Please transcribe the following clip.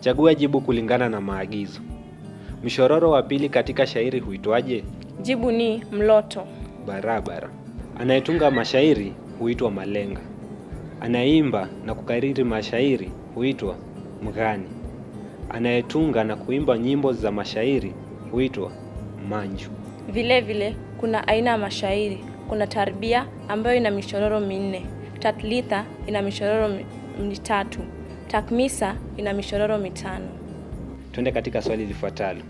Chagua jibu kulingana na maagizo. Mshororo wa pili katika shairi huitwaje? Jibu ni mloto. Barabara. Anayetunga mashairi huitwa malenga. Anayeimba na kukariri mashairi huitwa mghani. Anayetunga na kuimba nyimbo za mashairi huitwa manju. Vile vile kuna aina ya mashairi. Kuna tarbia ambayo ina mishororo minne, tatlitha ina mishororo mi- mitatu, takmisa ina mishororo mitano. Tuende katika swali lifuatalo.